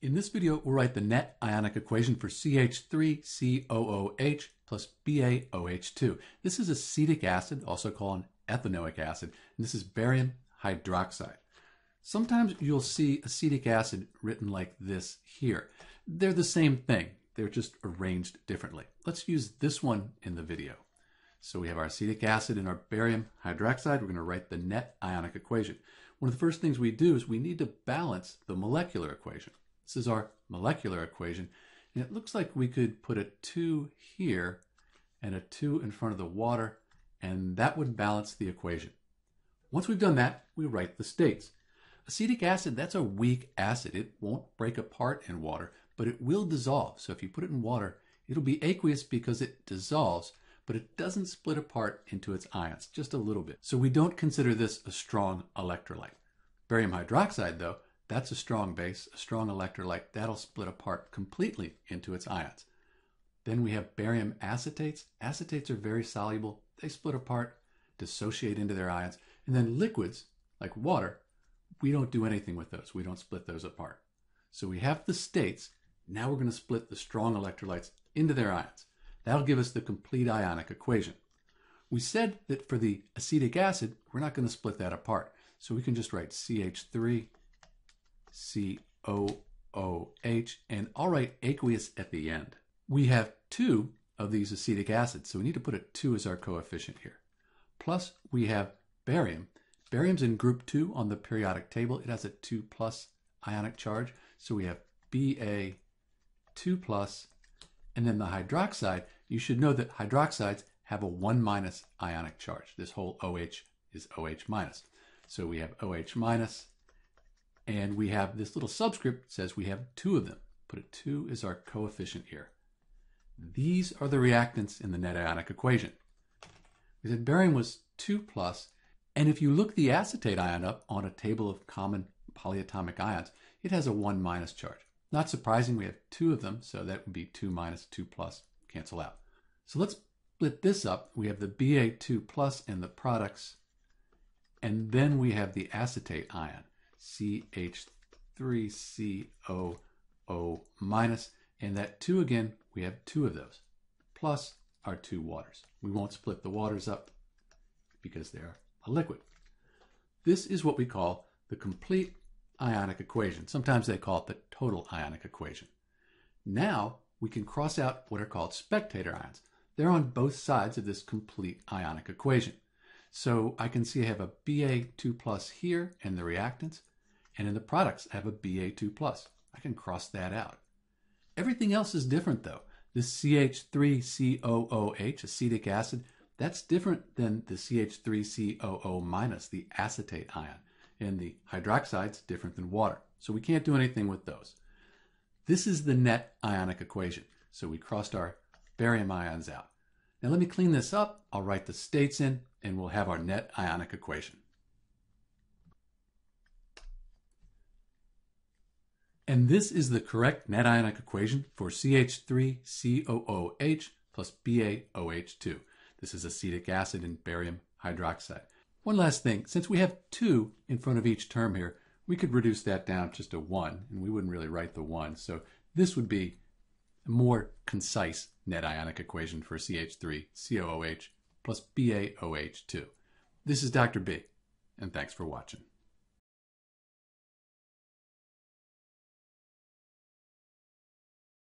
In this video, we'll write the net ionic equation for CH3COOH plus BaOH2. This is acetic acid, also called ethanoic acid, and this is barium hydroxide. Sometimes you'll see acetic acid written like this here. They're the same thing, they're just arranged differently. Let's use this one in the video. So we have our acetic acid and our barium hydroxide. We're going to write the net ionic equation. One of the first things we do is we need to balance the molecular equation. This is our molecular equation. And it looks like we could put a 2 here and a 2 in front of the water, and that would balance the equation. Once we've done that, we write the states. Acetic acid, that's a weak acid. It won't break apart in water, but it will dissolve. So if you put it in water, it'll be aqueous because it dissolves, but it doesn't split apart into its ions, just a little bit. So we don't consider this a strong electrolyte. Barium hydroxide, though, that's a strong base, a strong electrolyte. That'll split apart completely into its ions. Then we have barium acetates. Acetates are very soluble. They split apart, dissociate into their ions. And then liquids, like water, we don't do anything with those. We don't split those apart. So we have the states. Now we're going to split the strong electrolytes into their ions. That'll give us the complete ionic equation. We said that for the acetic acid, we're not going to split that apart. So we can just write CH3 C-O-O-H, and I'll write aqueous at the end. We have two of these acetic acids, so we need to put a 2 as our coefficient here. Plus, we have barium. Barium's in group 2 on the periodic table. It has a 2 plus ionic charge, so we have Ba 2 plus, and then the hydroxide, you should know that hydroxides have a 1 minus ionic charge. This whole OH is OH minus. So we have OH minus and we have this little subscript says we have two of them. Put a 2 is our coefficient here. These are the reactants in the net ionic equation. We said barium was 2 plus, and if you look the acetate ion up on a table of common polyatomic ions, it has a 1 minus charge. Not surprising, we have two of them, so that would be 2 minus, 2 plus, cancel out. So let's split this up. We have the Ba2 plus and the products, and then we have the acetate ion. CH3COO minus, and that 2 again, we have two of those, plus our two waters. We won't split the waters up because they're a liquid. This is what we call the complete ionic equation. Sometimes they call it the total ionic equation. Now we can cross out what are called spectator ions. They're on both sides of this complete ionic equation. So I can see I have a Ba2 plus here and the reactants, and in the products, I have a Ba2+. plus. I can cross that out. Everything else is different though. The CH3COOH, acetic acid, that's different than the CH3COO minus, the acetate ion. And the hydroxide's different than water. So we can't do anything with those. This is the net ionic equation. So we crossed our barium ions out. Now let me clean this up. I'll write the states in and we'll have our net ionic equation. And this is the correct net ionic equation for CH3COOH plus BaOH2. This is acetic acid and barium hydroxide. One last thing, since we have 2 in front of each term here, we could reduce that down just to 1, and we wouldn't really write the 1. So this would be a more concise net ionic equation for CH3COOH plus BaOH2. This is Dr. B, and thanks for watching.